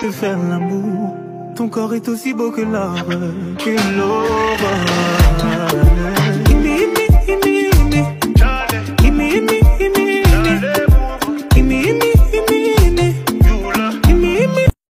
de faire l'amour. Ton corps est aussi beau que l'arbre, que l'eau